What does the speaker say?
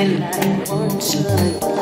and I want to.